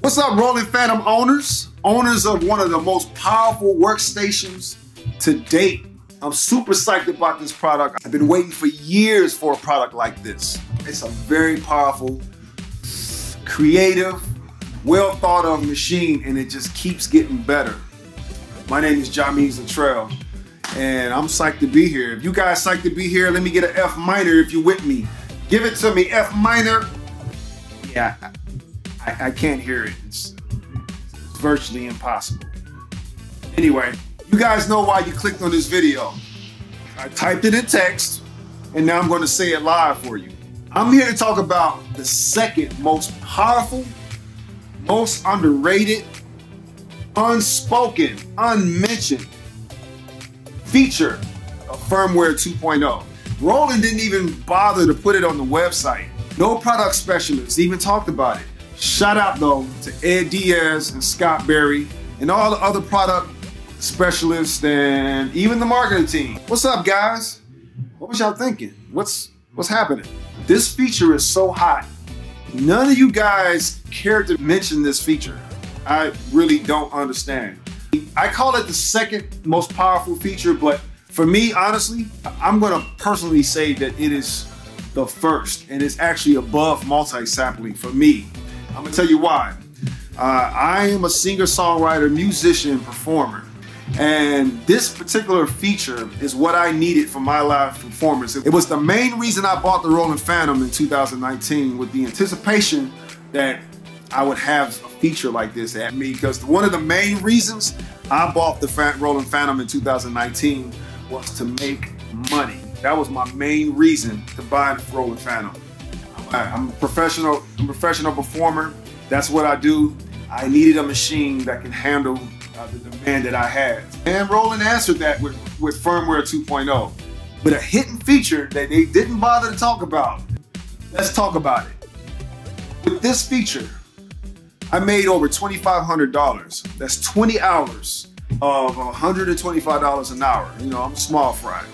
What's up, Roland Fantom owners? Owners of one of the most powerful workstations to date. I'm super psyched about this product. I've been waiting for years for a product like this. It's a very powerful, creative, well thought of machine, and it just keeps getting better. My name is Jameze Latrail, and I'm psyched to be here. If you guys psyched to be here, let me get an F minor if you're with me. Give it to me, F minor. Yeah, I, I can't hear it. It's, it's virtually impossible. Anyway, you guys know why you clicked on this video. I typed it in text, and now I'm going to say it live for you. I'm here to talk about the second most powerful, most underrated, unspoken, unmentioned feature of firmware 2.0. Roland didn't even bother to put it on the website. No product specialists even talked about it. Shout out though to Ed Diaz and Scott Berry and all the other product specialists and even the marketing team. What's up guys? What was y'all thinking? What's what's happening? This feature is so hot. None of you guys cared to mention this feature. I really don't understand. I call it the second most powerful feature, but for me, honestly, I'm gonna personally say that it is the first and it's actually above multi-sampling for me. I'm gonna tell you why. Uh, I am a singer, songwriter, musician, performer. And this particular feature is what I needed for my live performance. It was the main reason I bought the Roland Fantom in 2019 with the anticipation that I would have a feature like this at me because one of the main reasons I bought the Roland Fantom in 2019 was to make money. That was my main reason to buy the Roland Fantom. I'm a professional, I'm a professional performer. That's what I do. I needed a machine that can handle uh, the demand that I had. And Roland answered that with, with firmware 2.0. But a hidden feature that they didn't bother to talk about. Let's talk about it. With this feature, I made over $2,500. That's 20 hours of $125 an hour. You know, I'm small fry.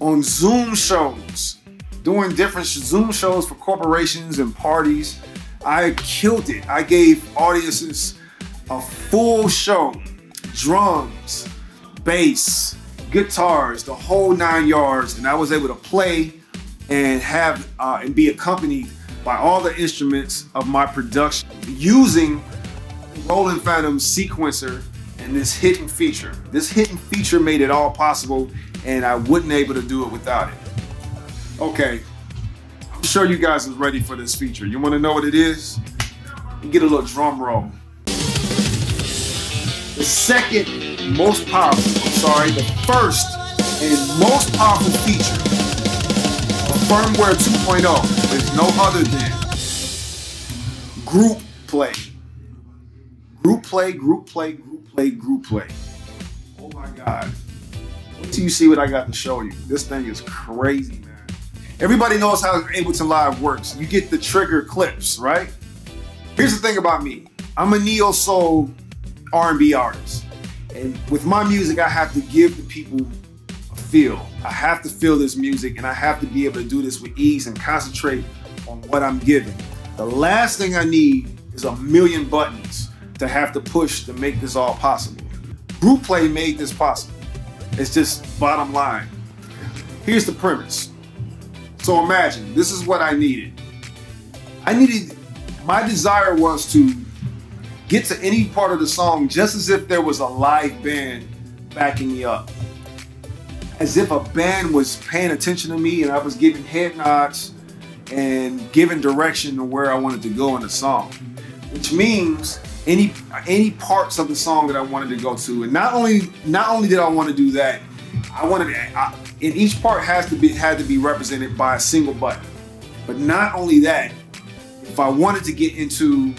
On Zoom shows, doing different Zoom shows for corporations and parties. I killed it. I gave audiences a full show, drums, bass, guitars, the whole nine yards, and I was able to play and have uh, and be accompanied by all the instruments of my production using Roland Fantom sequencer and this hidden feature. This hidden feature made it all possible and I wouldn't able to do it without it. Okay, I'm sure you guys are ready for this feature. You wanna know what it is? Get a little drum roll. The second most powerful, I'm sorry, the first and most powerful feature of firmware 2.0 is no other than group play. Group play, group play, group play, group play. Oh my God. Wait till you see what I got to show you. This thing is crazy. Everybody knows how Ableton Live works. You get the trigger clips, right? Here's the thing about me. I'm a neo soul R&B artist. And with my music, I have to give the people a feel. I have to feel this music and I have to be able to do this with ease and concentrate on what I'm giving. The last thing I need is a million buttons to have to push to make this all possible. Group Play made this possible. It's just bottom line. Here's the premise. So imagine, this is what I needed. I needed, my desire was to get to any part of the song just as if there was a live band backing me up. As if a band was paying attention to me and I was giving head nods and giving direction to where I wanted to go in the song. Which means any any parts of the song that I wanted to go to. And not only not only did I want to do that, I wanted I, and each part has to be had to be represented by a single button. But not only that, if I wanted to get into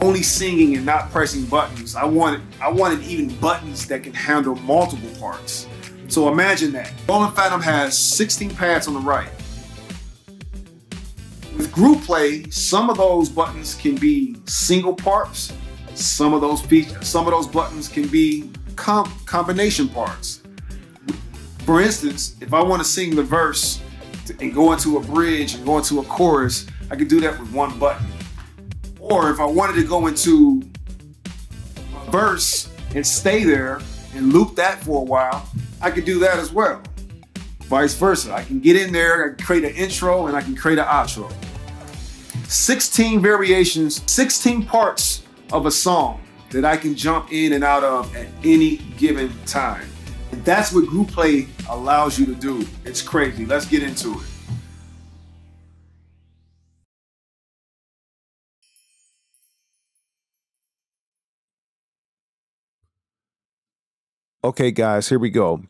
only singing and not pressing buttons, I wanted I wanted even buttons that can handle multiple parts. So imagine that. Roland Fantom has 16 pads on the right. With group play, some of those buttons can be single parts. Some of those some of those buttons can be com combination parts. For instance, if I want to sing the verse and go into a bridge and go into a chorus, I can do that with one button. Or if I wanted to go into a verse and stay there and loop that for a while, I could do that as well. Vice versa. I can get in there, I can create an intro, and I can create an outro. 16 variations, 16 parts of a song that I can jump in and out of at any given time. And that's what group play allows you to do. It's crazy. Let's get into it. Okay, guys, here we go.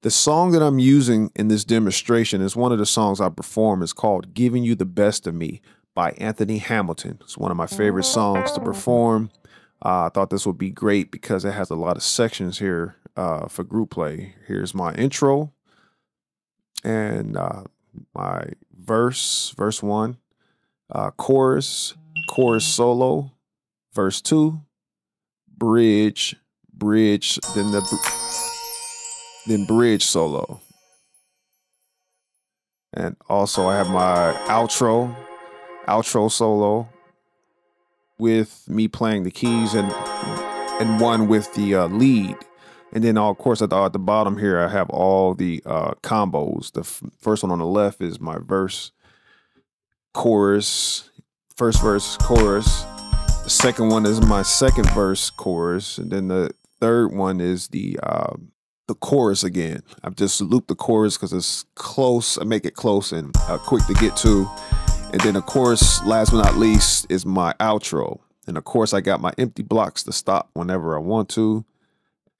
The song that I'm using in this demonstration is one of the songs I perform. It's called Giving You the Best of Me by Anthony Hamilton. It's one of my favorite songs to perform. Uh, I thought this would be great because it has a lot of sections here uh, for group play. Here's my intro and uh, my verse, verse one, uh, chorus, chorus solo, verse two, bridge, bridge, then the then bridge solo. And also I have my outro, outro solo with me playing the keys and and one with the uh, lead. And then, of course, at the, at the bottom here, I have all the uh, combos. The first one on the left is my verse, chorus, first verse, chorus. The second one is my second verse, chorus. And then the third one is the uh, the chorus again. I've just looped the chorus because it's close. I make it close and uh, quick to get to. And then, of course, last but not least, is my outro. And of course, I got my empty blocks to stop whenever I want to.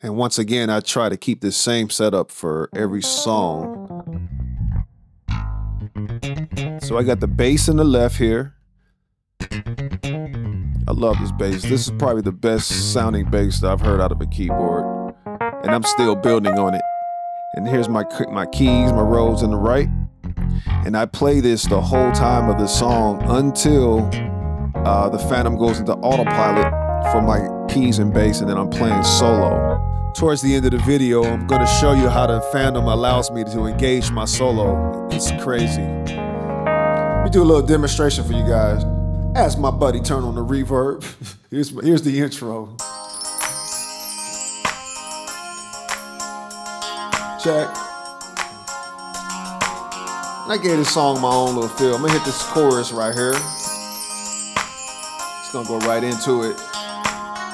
And once again, I try to keep the same setup for every song. So I got the bass in the left here. I love this bass. This is probably the best sounding bass that I've heard out of a keyboard. And I'm still building on it. And here's my my keys, my Rhodes in the right. And I play this the whole time of the song until uh, the Fantom goes into autopilot for my keys and bass, and then I'm playing solo. Towards the end of the video, I'm gonna show you how the Fantom allows me to engage my solo. It's crazy. Let me do a little demonstration for you guys. As my buddy turn on the reverb. here's, here's the intro. Check. I gave this song my own little feel. I'm gonna hit this chorus right here. It's gonna go right into it.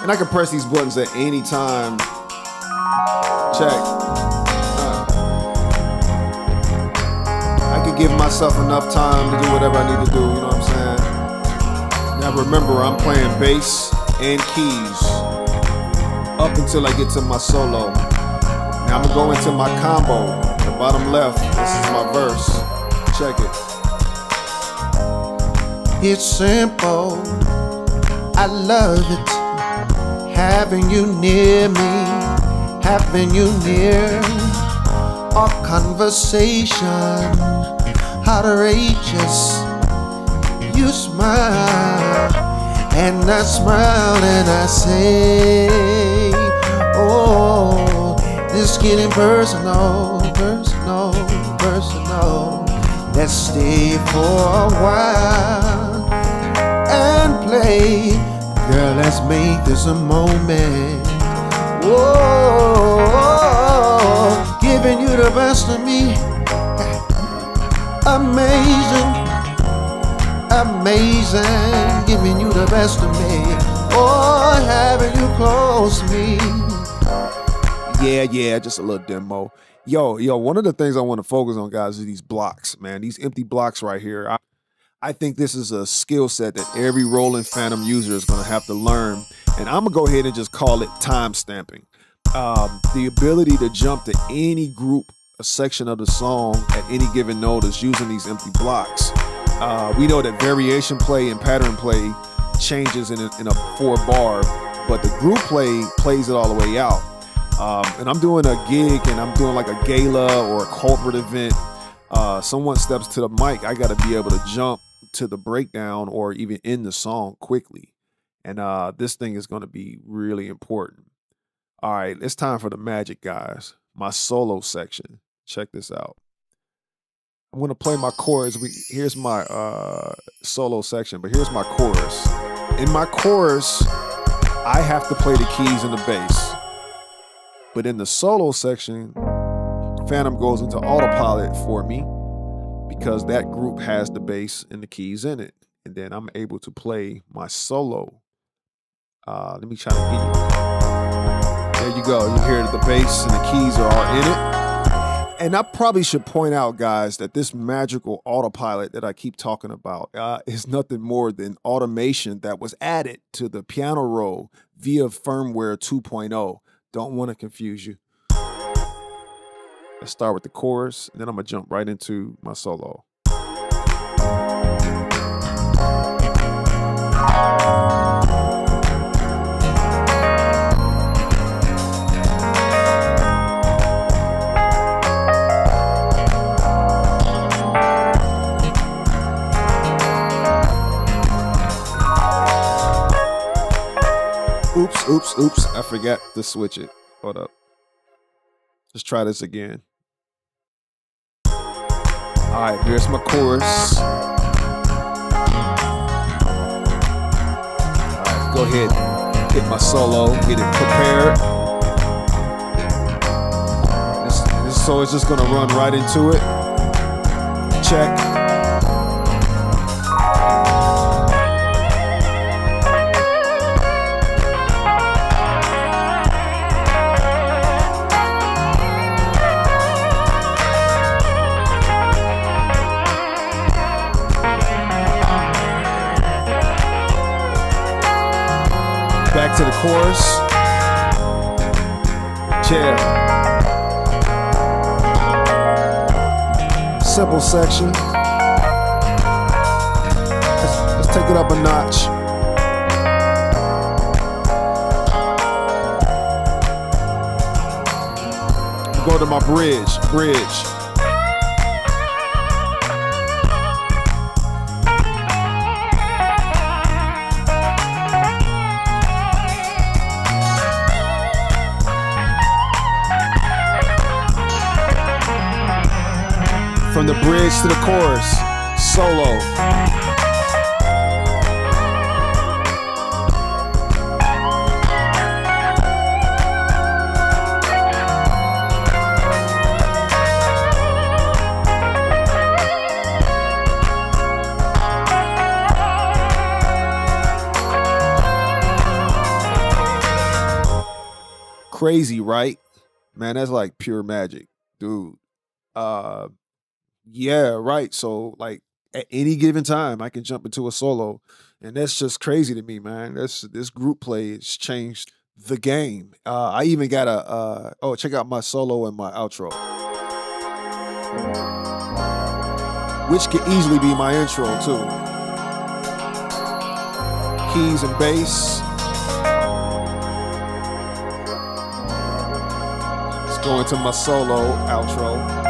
And I can press these buttons at any time. Check. Uh, I can give myself enough time to do whatever I need to do, you know what I'm saying? Now remember, I'm playing bass and keys up until I get to my solo. Now I'm gonna go into my combo. The bottom left, this is my verse. Check it. It's simple. I love it. Having you near me, having you near. Our conversation, outrageous. You smile, and I smile, and I say, Oh, this getting personal, personal, personal. Let's stay for a while and play. Girl, let's make this a moment. Whoa, giving you the best of me. Amazing, amazing, giving you the best of me. Oh, having you close to me. Yeah, yeah, just a little demo. Yo, yo, one of the things I want to focus on, guys, is these blocks, man. These empty blocks right here. I, I think this is a skill set that every Roland Fantom user is going to have to learn. And I'm going to go ahead and just call it time stamping. Um, the ability to jump to any group, a section of the song at any given note is using these empty blocks. Uh, we know that variation play and pattern play changes in a, in a four bar, but the group play plays it all the way out. Um, and I'm doing a gig and I'm doing like a gala or a corporate event. Uh, someone steps to the mic, I got to be able to jump to the breakdown or even in the song quickly. And uh, this thing is going to be really important. All right, it's time for the magic, guys. My solo section. Check this out. I'm going to play my chorus. We, here's my uh, solo section, but here's my chorus. in my chorus, I have to play the keys and the bass. But in the solo section, Fantom goes into autopilot for me because that group has the bass and the keys in it. And then I'm able to play my solo. Uh, let me try to get you. There you go. You hear the bass and the keys are all in it. And I probably should point out, guys, that this magical autopilot that I keep talking about uh, is nothing more than automation that was added to the piano roll via firmware 2.0. Don't want to confuse you. Let's start with the chorus, and then I'm gonna jump right into my solo. Oops, oops. I forgot to switch it. Hold up. Let's try this again. All right, here's my chorus. All right, go ahead, hit my solo, get it prepared. This, this so it's just gonna run right into it. Check. To the chorus. Yeah. Simple section. Let's, let's take it up a notch. Go to my bridge, bridge. From the bridge to the chorus, solo. Crazy, right? Man, that's like pure magic, dude. Uh yeah, right. So like at any given time, I can jump into a solo, and that's just crazy to me, man. That's this group play has changed the game. Uh, I even got a uh, oh, check out my solo and my outro, which could easily be my intro too. Keys and bass. Let's go into my solo outro.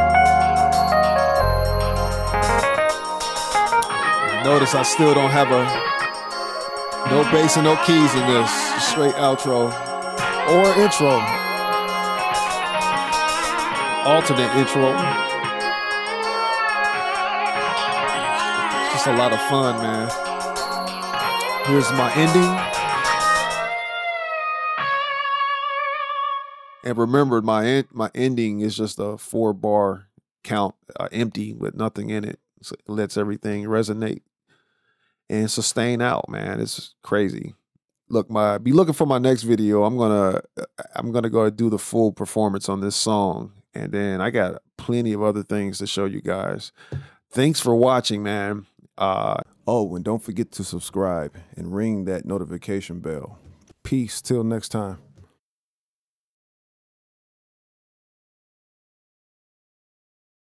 Notice I still don't have a no bass and no keys in this straight outro or intro. Alternate intro. It's just a lot of fun, man. Here's my ending. And remember, my en- my ending is just a four bar count, uh, empty with nothing in it. So it lets everything resonate and sustain out, man. It's crazy. Look, my be looking for my next video. I'm gonna I'm gonna go do the full performance on this song, and then I got plenty of other things to show you guys. Thanks for watching, man. Uh, Oh, and don't forget to subscribe and ring that notification bell. peace till next time.